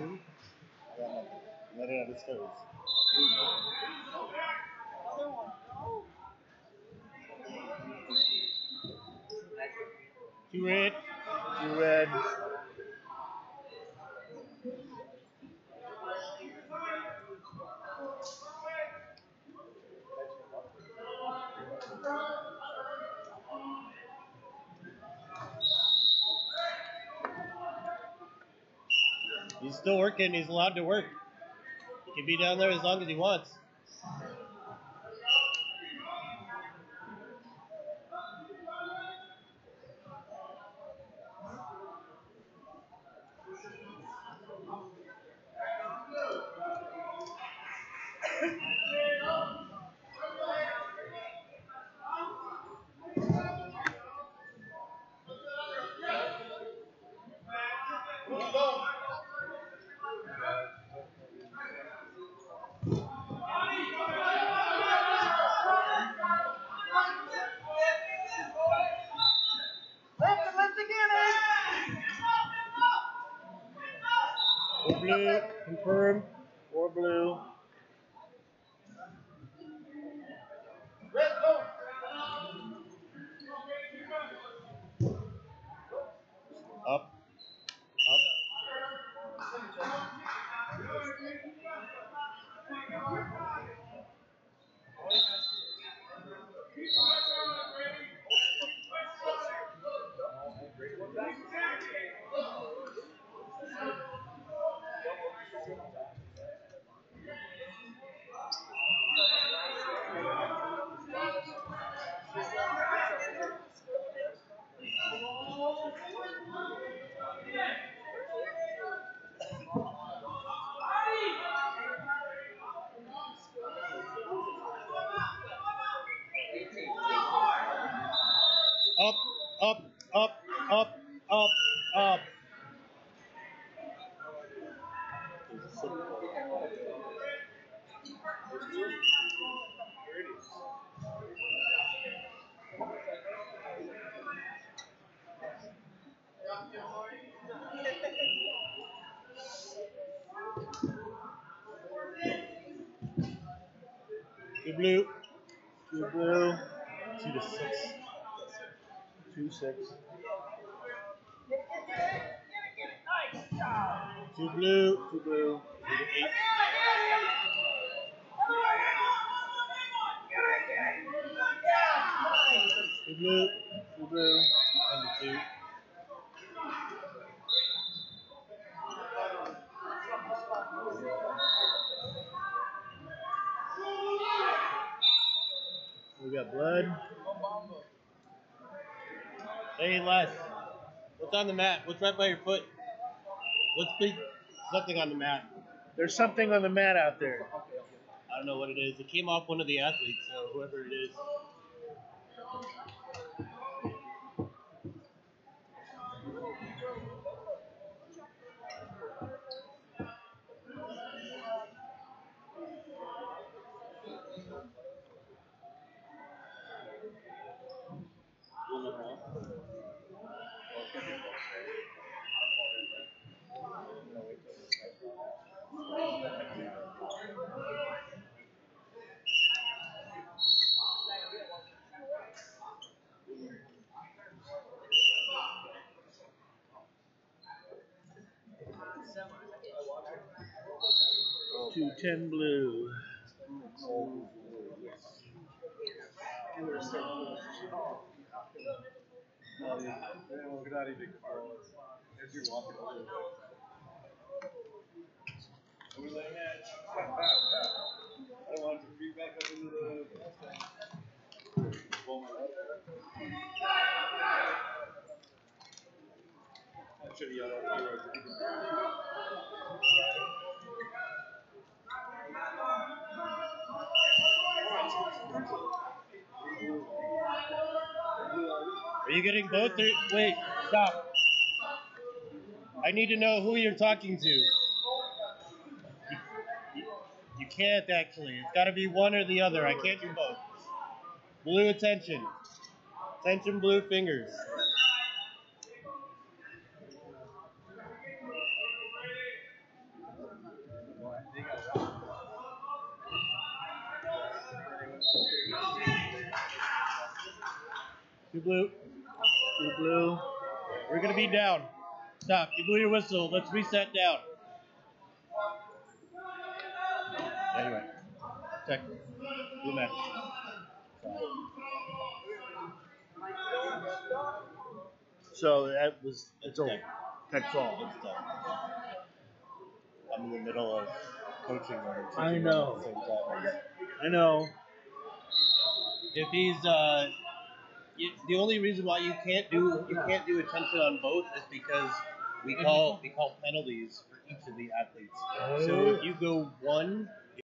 two, red. Two red. He's still working. He's allowed to work. He can be down there as long as he wants. Blue, confirm. Four blue. Up, up, up, up, up. Two blue. Two blue. Two to six. Two six. Two blue. Two blue. Two to eight. Two blue. Two blue. And two. We got blood. Hey, Les. What's on the mat? What's right by your foot? What's big? Something on the mat. There's something on the mat out there. I don't know what it is. It came off one of the athletes, so whoever it is. Two ten blue. We're not even far. As you're walking over. Over the edge. I don't want to be back up into the. Should have yelled you. Are you getting both? Or, wait, stop. I need to know who you're talking to. You, you, you can't actually. It's got to be one or the other. I can't do both. Blue attention. Attention, blue fingers. Two blue. Two blue. We're gonna be down. Stop. You blew your whistle. Let's reset down. Anyway, check. Blue match. So that was It's over. That's all. It's done. I'm in the middle of coaching them. and I know. at the same time. I know. If he's uh, you, the only reason why you can't do you can't do attention on both is because we call we call penalties for each of the athletes. So if you go one